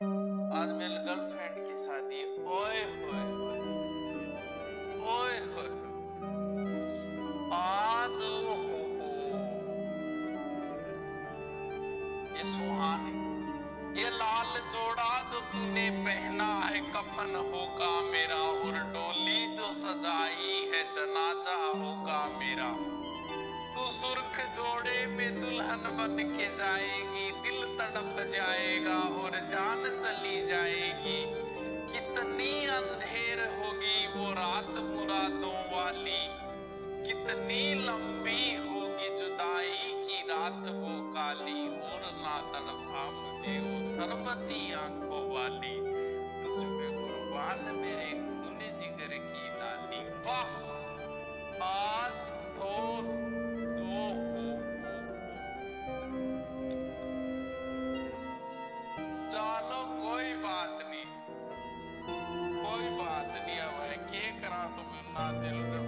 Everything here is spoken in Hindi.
आज मेरे गर्लफ्रेंड की शादी। ओए होए ओए होए आज हो हो। ये सुहानी ये लाल जोड़ा जो तूने पहना है, कफन होगा मेरा और डोली जो सजाई है, जनाजा होगा मेरा। तू सुर्ख जोड़े में दुल्हन बन के जाएगी, दिल तड़प जाएगा और कितनी अंधेर होगी वो रात मुरादों वाली। कितनी लंबी होगी जुदाई की रात वो काली। और ना तड़पा मुझे वो सरबती आँखों वाली। तुझ నా తెలుగు